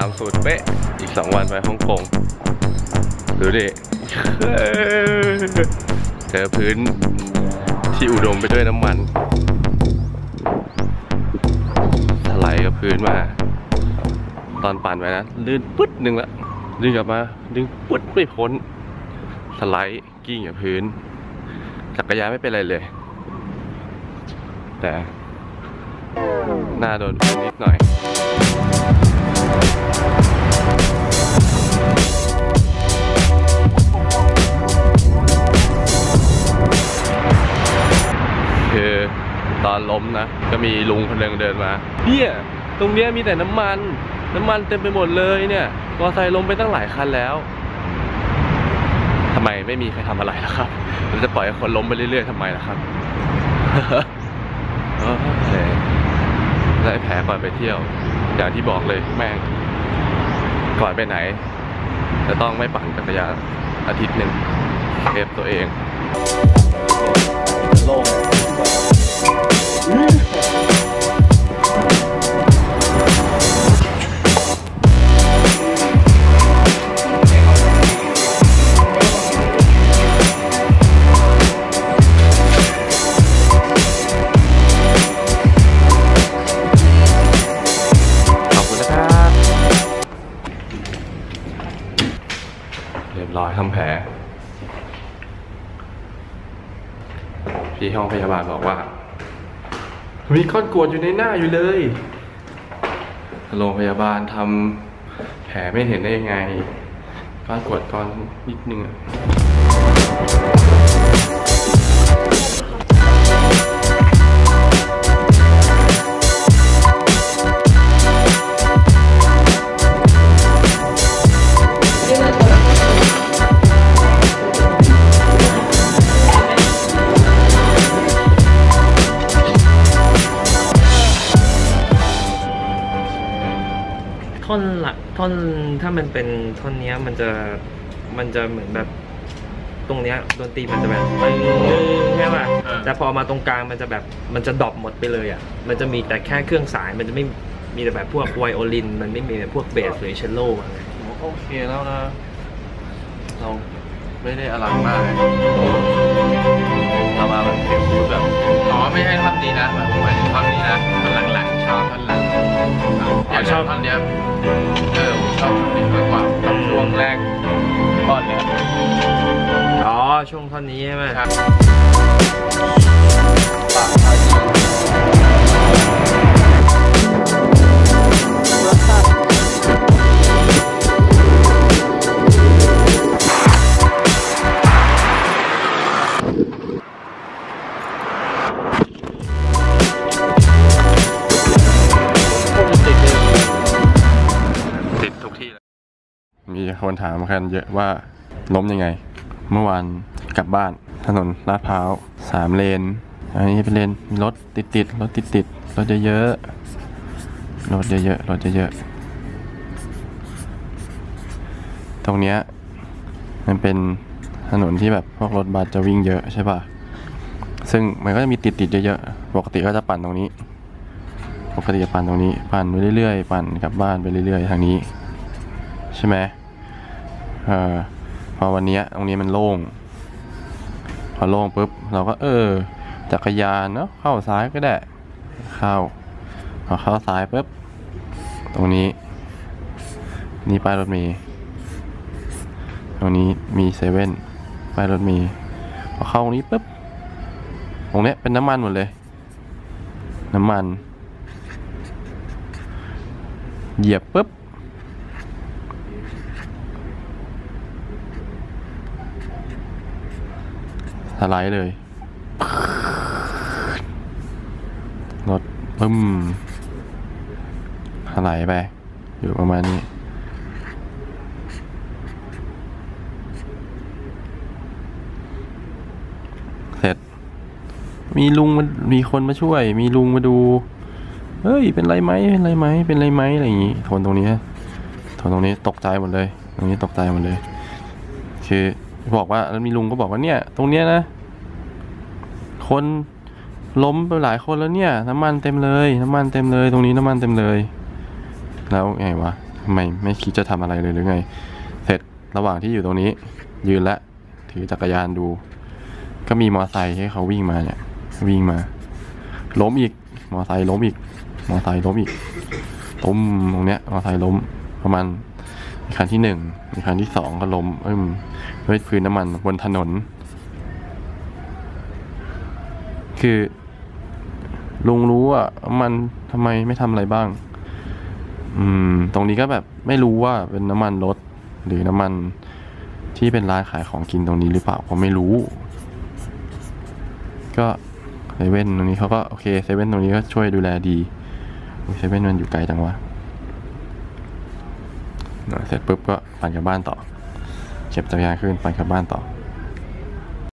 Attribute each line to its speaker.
Speaker 1: ามสูตรเป๊ะ อีกสองวันไปฮ่องกง ดูดิ เจอพื้นที่อุดมไปด้วยน้ำมันไถลกับพื้นมา ตอนปั่นไปนะ ลื่นปึ๊ดหนึ่งละดึงกลับมา ดึงปึ๊ดไม่พ้น sliding กับพื้น จักรยานไม่เป็นไรเลย แต่หน้าโดนนนิดหน่อย คือตอนล้มนะ ก็มีลุงคนหนึ่งเดินมาเนี่ยตรงเนี้ยมีแต่น้ำมัน น้ำมันเต็มไปหมดเลยเนี่ยมอไซค์ล้มไปตั้งหลายคันแล้วทำไมไม่มีใครทำอะไรล่ะครับเราจะปล่อยให้คนล้มไปเรื่อยๆทำไมล่ะครับโอเคได้แผลก่อนไปเที่ยว อย่างที่บอกเลยแม่งก่อนไปไหน จะต้องไม่ปั่นจักรยานอาทิตย์หนึ่งเทปตัวเอง รอยทำแผล พี่ห้องพยาบาลบอกว่า มีก้อนกรวดอยู่ในหน้าอยู่เลยโรงพยาบาลทำแผลไม่เห็นได้ยังไงก้อนกรวดก้อนนิดนึงอะ
Speaker 2: หลักท่อนถ้ามันเป็นท่อนเนี้ยมันจะมันจะเหมือนแบบตรงเนี้ยดนตรีมันจะแบบปึ้งใช่ป่ะแต่พอมาตรงกลางมันจะแบบมันจะดรอปหมดไปเลยอะมันจะมีแต่แค่เครื่องสายมันจะไม่มีแต่แบบพวกไวโอลิน มันไม่มีแบบพวกเบสหรือเชลโล่อะไร
Speaker 1: โอเคแล้วนะ เราไม่ได้อลังมากเรามาแบบเพลงพูดแบบ
Speaker 3: อ๋อไม่ใช่ท่อนนี้นะหมายหมายถึงท่อนนี้นะท่อนหลังๆชอบท่อนหลัง
Speaker 2: อ๋อชอบ
Speaker 3: ท่อนเนี้ย ช่วงท่อนนี้
Speaker 2: ใช่ไหม
Speaker 3: ครับ
Speaker 1: ติดทุกที่เลยมีคนถามกันเยอะว่าล้มยังไง เมื่อวาน กลับบ้าน ถนนลาดพร้าวสามเลน อันนี้เป็นเลนมีรถติดติดๆรถติดติดๆรถเยอะๆ รถเยอะๆ รถเยอะๆ ตรงเนี้ยมันเป็นถนนที่แบบพวกรถบัสจะวิ่งเยอะใช่ป่ะ ซึ่งมันก็จะมีติดติดๆเยอะๆ ปกติก็จะปั่นตรงนี้ ปกติจะปั่นตรงนี้ ปั่นไปเรื่อยๆ ปั่นกลับบ้านไปเรื่อยๆ ทางนี้ ใช่ไหมเออพอวันนี้ตรงนี้มันโล่ง พอโล่งปุ๊บเราก็เออ จักรยานเนาะเข้าซ้ายก็ได้ เข้าพอเข้าซ้ายปุ๊บตรงนี้ นี่ป้ายรถเมล์ตรงนี้มีเซเว่นป้ายรถเมล์พอเข้าตรงนี้ปุ๊บตรงนี้เป็นน้ำมันหมดเลย น้ำมัน เหยียบปุ๊บ สไลด์เลยรถปึ้มถลายไป อยู่ประมาณนี้ เสร็จ มีลุงมันมีคนมาช่วย มีลุงมาดู เฮ้ย เป็นไรไหมเป็นไรไหมเป็นไรไหมอะไรอย่างงี้ทนตรงนี้ทนตรงนี้ตกใจหมดเลย ตรงนี้ตกใจหมดเลย คือ บอกว่าแล้วมีลุงก็บอกว่าเนี่ย ตรงเนี้ยนะ คนล้มไปหลายคนแล้วเนี่ย น้ำมันเต็มเลย น้ำมันเต็มเลย ตรงนี้น้ำมันเต็มเลย แล้วไงวะทำไมไม่คิดจะทำอะไรเลยหรือไง เสร็จระหว่างที่อยู่ตรงนี้ ยืนและถือจักรยานดู ก็มีมอไซค์ให้เขาวิ่งมาเนี่ย วิ่งมา ล้มอีก มอไซค์ล้มอีก มอไซค์ล้มอีกล้มตรงเนี้ย มอไซค์ล้มประมาณ คันที่หนึ่งมีคันที่สองก็ล้มเอ้ยด้วยพื้นน้ำมันบนถนน คือลุงรู้อะมันทำไมไม่ทำอะไรบ้าง อืม ตรงนี้ก็แบบไม่รู้ว่าเป็นน้ำมันรถหรือน้ำมันที่เป็นร้านขายของกินตรงนี้หรือเปล่าผมไม่รู้ ก็เซเว่นตรงนี้เขาก็โอเคเซเว่นตรงนี้ก็ช่วยดูแลดีเซเว่นมันอยู่ไกลจังวะ เสร็จปุ๊บก็ปั่นกลับบ้านต่อ เก็บจักรยานขึ้นปั่นกลับบ้านต่อ